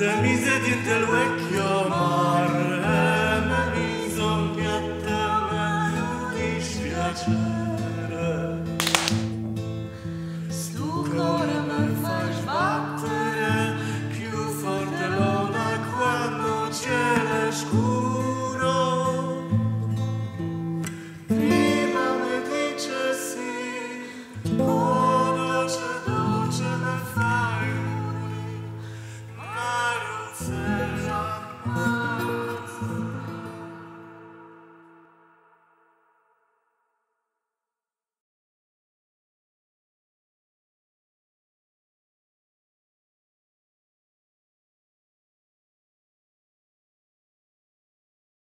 temizedin del vecchio mare, mi zombiate, mi dispiace. outside.